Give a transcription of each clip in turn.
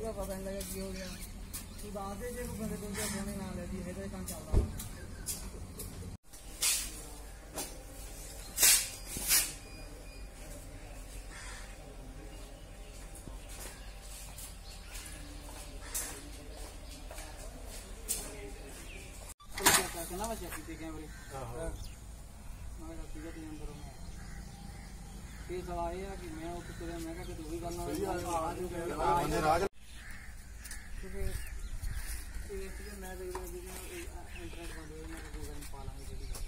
ਤਾਂ ਪਤਾ ਨਹੀਂ ਲੱਗਾ ਕੀ ਹੋ ਗਿਆ। ਤੂੰ ਦੱਸ ਦੇ ਜੇ ਕੋਈ ਬੰਦੇ ਬੰਦੇ ਸੋਨੇ ਨਾਲ ਲੈ ਜੀ ਇਹਦਾ ਕੰਮ ਚੱਲਦਾ। ਵਾ। ਕੋਈ ਚੈੱਕ ਕਰਕੇ ਨਾ ਮੈਂ ਚੈੱਕ ਕੀਤੇ ਕੈਮਰੇ? ਆਹੋ। ਮੈਂ ਕਿਹਾ ਤੇ ਅੰਦਰ ਮੈਂ ਇਹ ਸਵਾਲ ਇਹ ਆ ਕਿ ਮੈਂ ਉੱਥੇ ਤੁਰਿਆ ਮੈਂ ਕਿਹਾ ਕਿ ਦੋਈ ਗੱਲ ਨਾਲ ਆ ਜੋ ਕਿਉਂਕਿ ਇਹ ਸੀਗੇ ਮੈਂ ਦੇਖਦਾ ਸੀ ਕਿ ਇੰਟਰਨੈਟ ਬੰਦ ਹੋਇਆ ਮੈਂ ਕਿਹਾ ਕੋਈ ਗੱਲ ਨਹੀਂ ਪਾ ਲਾਂਗੇ ਜਿਹੜੀ ਗੱਲ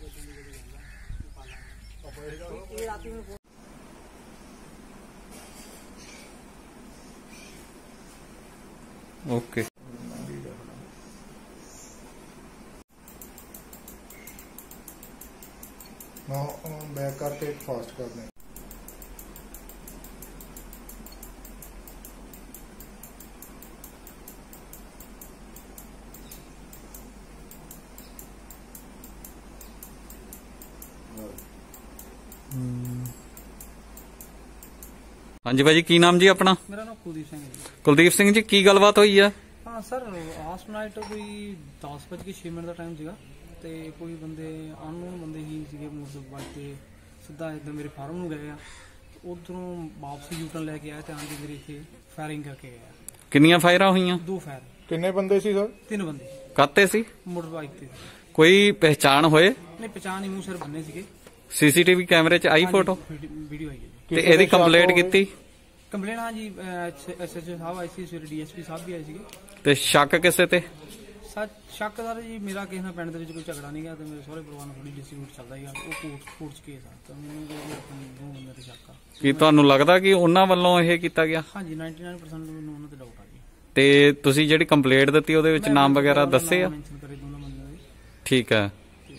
ਇਹ ਚੰਗੀ ਜਿਹੜੀ ਗੱਲ ਆ ਇਹ ਪਾ ਲਾਂਗੇ। ਇਹ ਰਾਤੀ ਨੂੰ ਓਕੇ ਨਾ ਬੈਕ ਕਰਕੇ ਫਾਸਟ ਕਰ ਦੇ ਹਾਂਜੀ ਭਾਜੀ ਕੀ ਨਾਮ ਜੀ ਆਪਣਾ ਮੇਰਾ ਨਾਮ ਕੁਲਦੀਪ ਸਿੰਘ ਹੈ ਜੀ ਕੁਲਦੀਪ ਸਿੰਘ ਜੀ ਕੀ ਗੱਲਬਾਤ ਹੋਈ ਆ ਹਾਂ ਸਰ ਲਾਸਟ ਨਾਈਟ ਕੋਈ 10:06 ਮਿੰਟ ਦਾ ਟਾਈਮ ਸੀਗਾ। ਤੇ ਕੋਈ ਬੰਦੇ ਅਨਨੋਨ ਬੰਦੇ ਹੀ ਸੀਗੇ ਮੋਟਰਸਾਈਕਲ ਤੇ ਸਿੱਧਾ ਇੱਧਰ ਮੇਰੇ ਫਾਰਮ ਨੂੰ ਗਏ ਆ ਉਧਰੋਂ ਵਾਪਸ ਯੂਟਰਨ ਲੈ ਕੇ ਆਏ ਤੇ ਆਂਦੇ ਮੇਰੇ ਇੱਥੇ ਫਾਇਰਿੰਗ ਕਰਕੇ ਗਏ ਆ ਕਿੰਨੀਆਂ ਫਾਇਰਾਂ ਹੋਈਆਂ ਦੋ ਫਾਇਰ ਕਿੰਨੇ ਬੰਦੇ ਸੀ ਸਰ ਤਿੰਨ ਬੰਦੇ ਕਾਤੇ ਸੀ ਮੋਟਰ ਬਾਈਕ ਤੇ ਕੋਈ ਪਹਿਚਾਣ ਹੋਏ ਨਹੀਂ ਪਛਾਣ ਨਹੀਂ ਮੂੰਹ ਸਿਰ ਬੰਨੇ ਸੀਗੇ ਸੀਸੀਟੀਵੀ ਕੈਮਰੇ 'ਚ ਆਈ ਫੋਟੋ ਵੀਡੀਓ ਆਈ ਹੈ ਜੀ ਤੇ ਇਹਦੀ ਕੰਪਲੇਂਟ ਕੀਤੀ ਕੰਪਲੇਨ ਹਾਂ ਜੀ ਐਸਐਚਓ ਸਾਹਿਬ ਆਈ ਸੀ ਸਵੇਰੇ ਡੀਐਸਪੀ ਸਾਹਿਬ ਵੀ ਆਏ ਸੀਗੇ ਤੇ ਸ਼ੱਕ ਕਿਸੇ ਤੇ ਸੱਚ ਸ਼ੱਕ ਦਾ ਜੀ ਮੇਰਾ ਕਿਸੇ ਨਾਲ ਪਿੰਡ ਦੇ ਵਿੱਚ ਕੋਈ ਝਗੜਾ ਨਹੀਂ ਗਿਆ ਤੇ ਮੇਰੇ ਸਹੁਰੇ ਪਰਿਵਾਰ ਨਾਲ ਥੋੜੀ ਡਿਸਪਿਊਟ ਚੱਲਦਾ ਹੀ ਆ। ਉਹ ਕੋਰਟ ਕੋਰਟ 'ਚ ਕੇਸ ਆ। ਤਾਂ ਮੈਨੂੰ ਕੋਈ ਆਪਣੇ ਦੋ ਬੰਦੇ ਤੇ ਸ਼ੱਕ ਆ। ਕੀ ਤੁਹਾਨੂੰ ਲੱਗਦਾ ਕਿ ਉਹਨਾਂ ਵੱਲੋਂ ਇਹ ਕੀਤਾ ਗਿਆ? ਹਾਂਜੀ 99% ਮੈਨੂੰ ਉਹਨਾਂ ਤੇ ਡਾਊਟ ਆ ਜੀ। ਤੇ ਤੁਸੀਂ ਜਿਹੜੀ ਕੰਪਲੇਂਟ ਦਿੱਤੀ ਉਹਦੇ ਵਿੱਚ ਨਾਮ ਵਗੈਰਾ ਦੱਸੇ ਆ? ਠੀਕ ਹੈ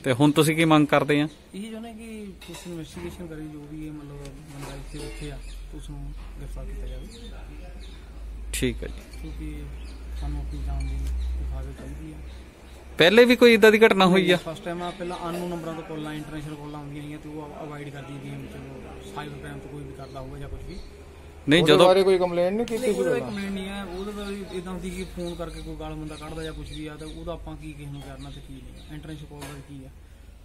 ਤੇ ਹੁਣ ਤੁਸੀਂ ਕੀ ਮੰਗ ਕਰਦੇ ਆ? ਇਹੀ ਚਾਹੁੰਦੇ ਕਿ ਪੁਲਿਸ ਇਨਵੈਸਟੀਗੇਸ਼ਨ ਕਰੇ ਜੋ ਵੀ ਇਹ ਮਤਲਬ ਬੰਦਾ ਇੱਥੇ ਉੱਥੇ ਆ ਉਸ ਨੂੰ ਗ੍ਰਿਫਤਾਰ ਕੀਤਾ ਜਾਵੇ। ਠੀਕ ਹੈ ਜੀ। ਕਿਉਂਕਿ ਸਾਨੂੰ ਆਪਣੀ ਜਾਨ ਦੀ ਹਿਫਾਜ਼ਤ ਚਾਹੀਦੀ ਆ। ਪਹਿਲੇ ਵੀ ਕੋਈ ਇਦਾਂ ਦੀ ਘਟਨਾ ਹੋਈ ਆ? ਫਸਟ ਟਾਈਮ ਆ ਪਹਿਲਾਂ ਅਨਨੋਨ ਨੰਬਰਾਂ ਤੋਂ ਕਾਲਾਂ ਇੰਟਰਨੈਸ਼ਨਲ ਕਾਲਾਂ ਆਉਂਦੀਆਂ ਸੀਗੀਆਂ ਤੇ ਉਹ ਅਵਾਇਡ ਕਰਦੀ ਦੀ ਚਲੋ ਸਾਈਬਰ ਕ੍ਰਾਈਮ ਤੋਂ ਕੋਈ ਵੀ ਕਰਦਾ ਹੋਊਗਾ ਜਾਂ ਕੁਝ ਵੀ। ਨਹੀਂ ਉਹਦੇ ਜਦੋਂ ਬਾਰੇ ਕੋਈ ਕੰਪਲੇਂਟ ਨਹੀਂ ਕੀਤੀ ਸੀ ਉਹਦਾ ਪਹਿਲਾਂ ਕੰਪਲੇਂਟ ਨਹੀਂ ਹੈ ਉਹਦੇ ਬਾਰੇ ਇਦਾਂ ਹੁੰਦੀ ਕਿ ਫੋਨ ਕਰਕੇ ਕੋਈ ਗਾਲ ਬੰਦਾ ਕੱਢਦਾ ਜਾਂ ਕੁਝ ਵੀ ਆ ਤਾਂ ਉਹਦਾ ਆਪਾਂ ਕੀ ਕਿਸੇ ਨੂੰ ਕਰਨਾ ਤੇ ਕੀ ਨਹੀਂ ਇੰਟਰਨੈਸ਼ਨਲ ਕਾਲ ਦਾ ਕੀ ਆ?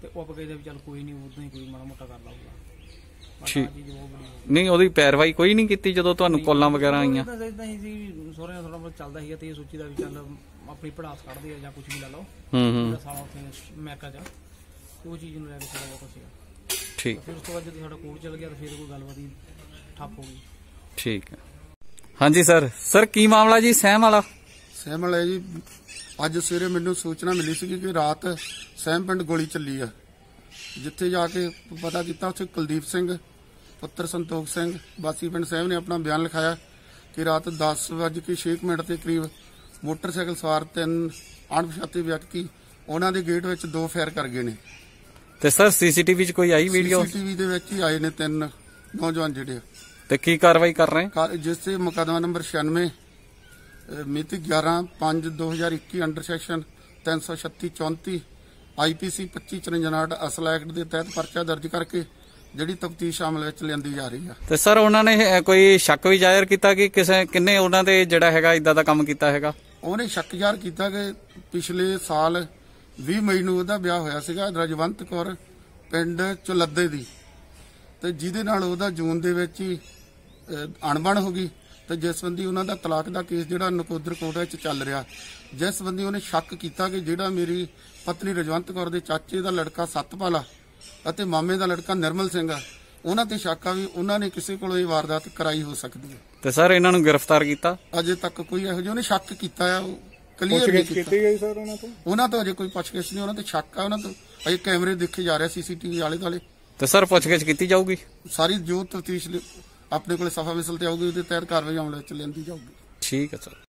ਤੇ ਉਹ ਆਪਾਂ ਕਹਿੰਦੇ ਵੀ ਚੱਲ ਕੋਈ ਨਹੀਂ ਉਦਾਂ ਹੀ ਕੋਈ ਮਾੜਾ ਮੋਟਾ ਕਰਦਾ ਹੋਊਗਾ। ਬਸ ਠੀਕ। ਨਹੀਂ ਉਹਦੀ ਪੈਰਵਾਈ ਕੋਈ ਨਹੀਂ ਕੀਤੀ ਜਦੋਂ ਤੁਹਾਨੂੰ ਕਾਲਾਂ ਵਗੈਰਾ ਆਈਆਂ? ਇਦਾਂ ਇਦਾਂ ਹੀ ਸੀ ਸੋਹਰਿਆਂ ਥੋੜਾ ਬਹੁਤ ਚੱਲਦਾ ਸੀਗਾ ਤੇ ਇਹ ਸੋਚੀਦਾ ਵੀ ਚੱਲ ਆਪਣੀ ਪੜਾਸ ਕੱਢਦੇ ਆ ਜਾਂ ਕੁਝ ਵੀ ਲਾ ਲਓ। ਹੂੰ ਹੂੰ। ਜਿਹੜਾ ਸਾਲਾ ਉੱਥੇ ਅਮਰੀਕਾ ਜਾ ਉਹ ਚੀਜ਼ ਨੂੰ ਲੈ ਕੇ ਥੋੜਾ ਬਹੁਤ ਸੀਗਾ। ਠੀਕ। ਫਿਰ ਉਸ ਤੋਂ ਬਾਅਦ ਜਦੋਂ ਸਾਡਾ ਕੋਰਟ ਚੱਲ ਗਿਆ ਤਾਂ ਫਿਰ ਕੋਈ ਗੱਲਬਾਤ ਹੀ ਠੱਪ ਹੋ ਗਈ। ਠੀਕ ਹੈ। ਹਾਂਜੀ ਸਰ। ਸਰ ਕੀ ਮਾਮਲਾ ਜੀ? ਸਹਿਮ ਵਾਲਾ? ਸਹਿਮਲ ਹੈ ਜੀ। ਅੱਜ ਸਵੇਰੇ ਮੈਨੂੰ ਸੂਚਨਾ ਮਿਲੀ ਸੀ ਕਿ ਰਾਤ ਸਹਿਮ ਪਿੰਡ ਗੋਲੀ ਚੱਲੀ ਆ। ਜਿੱਥੇ ਜਾ ਕੇ ਪਤਾ ਕੀਤਾ ਉੱਥੇ ਕੁਲਦੀਪ ਸਿੰਘ ਪੁੱਤਰ ਸੰਤੋਖ ਸਿੰਘ ਵਾਸੀ ਪਿੰਡ ਸਹਿਮ ਨੇ ਆਪਣਾ ਬਿਆਨ ਲਿਖਾਇਆ ਕਿ ਰਾਤ 10:06 ਮਿੰਟ ਦੇ ਕਰੀਬ ਮੋਟਰਸਾਈਕਲ ਸਵਾਰ ਤਿੰਨ ਅਣਪਛਾਤੇ ਵਿਅਕਤੀ ਉਹਨਾਂ ਦੇ ਗੇਟ ਵਿੱਚ ਦੋ ਫਾਇਰ ਕਰ ਗਏ ਨੇ। ਤੇ ਸਰ ਸੀਸੀਟੀਵੀ 'ਚ ਕੋਈ ਆਈ ਵੀਡੀਓ ਸੀਸੀਟੀਵੀ ਦੇ ਵਿੱਚ ਹੀ ਆਏ ਨੇ ਤਿੰਨ ਨੌਜਵਾਨ ਜਿਹੜੇ ਤੇ ਕੀ ਕਾਰਵਾਈ ਕਰ ਰਹੇ? ਕਾ- ਜਿਸ ਤੇ ਮੁਕੱਦਮਾ ਨੰਬਰ 96 ਅਹ ਮਿਤੀ 11/5/2021 ਅੰਡਰ ਸੈਕਸ਼ਨ 336 34 ਆਈਪੀਸੀ 2554 ਅਸਲ ਐਕਟ ਦੇ ਤਹਿਤ ਪਰਚਾ ਦਰਜ ਕਰਕੇ ਜਿਹੜੀ ਤਫਤੀਸ਼ ਅਮਲ ਵਿੱਚ ਲਿਆਂਦੀ ਜਾ ਰਹੀ ਆ। ਤੇ ਸਰ ਉਹਨਾਂ ਨੇ ਕੋਈ ਸ਼ੱਕ ਵੀ ਜ਼ਾਹਿਰ ਕੀਤਾ ਕਿ ਕਿਸੇ ਕਿੰਨੇ ਉਹਨਾਂ ਤੇ ਜਿਹੜਾ ਹੈਗਾ ਇਦਾਂ ਦਾ ਕੰਮ ਕੀਤਾ ਹੈਗਾ? ਉਹਨੇ ਸ਼ੱਕ ਜ਼ਾਹਰ ਕੀਤਾ ਕਿ ਪਿਛਲੇ ਸਾਲ 20 ਮਈ ਨੂੰ ਉਹਦਾ ਵਿਆਹ ਹੋਇਆ ਸੀਗਾ ਰਜਵੰਤ ਕੌਰ ਪਿੰਡ ਚੁਲੱਦੇ ਦੀ। ਤੇ ਜਿਹਦੇ ਨਾਲ ਉਹਦਾ ਜੂਨ ਦੇ ਵਿੱਚ ਹੀ ਅਣਬਣ ਹੋ ਗਈ। ਤੇ ਜਿਸ ਸੰਬੰਧੀ ਉਹਨਾਂ ਦਾ ਤਲਾਕ ਦਾ ਕੇਸ ਜਿਹੜਾ ਨਕੋਦਰ ਕੋਰਟ ਵਿੱਚ ਚੱਲ ਰਿਹਾ ਜਿਸ ਸੰਬੰਧੀ ਉਹਨੇ ਸ਼ੱਕ ਕੀਤਾ ਕਿ ਜਿਹੜਾ ਮੇਰੀ ਪਤਨੀ ਰਜਵੰਤ ਕੌਰ ਦੇ ਚਾਚੇ ਦਾ ਲੜਕਾ ਸਤਪਾਲਾ ਅਤੇ ਮਾਮੇ ਦਾ ਲੜਕਾ ਨਿਰਮਲ ਸਿੰਘ ਆ ਉਹਨਾਂ ਤੇ ਸ਼ੱਕ ਆ ਵੀ ਉਹਨਾਂ ਨੇ ਕਿਸੇ ਕੋਲੋਂ ਇਹ ਵਾਰਦਾਤ ਕਰਾਈ ਹੋ ਸਕਦੀ ਹੈ। ਤੇ ਸਰ ਇਹਨਾਂ ਨੂੰ ਗ੍ਰਿਫਤਾਰ ਕੀਤਾ? ਅਜੇ ਤੱਕ ਕੋਈ ਇਹੋ ਜਿਹਾ ਉਹਨੇ ਸ਼ੱਕ ਕੀਤਾ ਆ ਕਲੀਅਰ ਨਹੀਂ ਕੀਤਾ ਕੀਤੀ। ਗਈ ਸਰ ਉਹਨਾਂ ਤੋਂ? ਉਹਨਾਂ ਤੋਂ ਅਜੇ ਕੋਈ ਪੁੱਛਗਿੱਛ ਨਹੀਂ ਉਹਨਾਂ ਤੇ ਸ਼ੱਕ ਆ ਉਹਨਾਂ ਤੋਂ ਅਜੇ ਕੈਮਰੇ ਦੇਖੇ ਜਾ ਰਹੇ ਸੀਸੀਟੀਵੀ ਵਾਲੇ ਦੁਆਲੇ ਤੇ ਸਰ ਪੁੱਛਗਿੱਛ ਕੀਤੀ ਜਾਊਗੀ? ਸਾਰੀ ਜੋ ਤਫਤੀਸ਼ ਆਪਣੇ ਕੋਲੇ ਸਫਾ ਮਿਸਲ ਤੇ ਆਊਗੀ, ਉਹਦੇ ਤਹਿਤ ਕਾਰਵਾਈ ਅਮਲ ਵਿੱਚ ਲੈਂਦੀ ਜਾਊਗੀ। ਠੀਕ ਹੈ ਸਰ।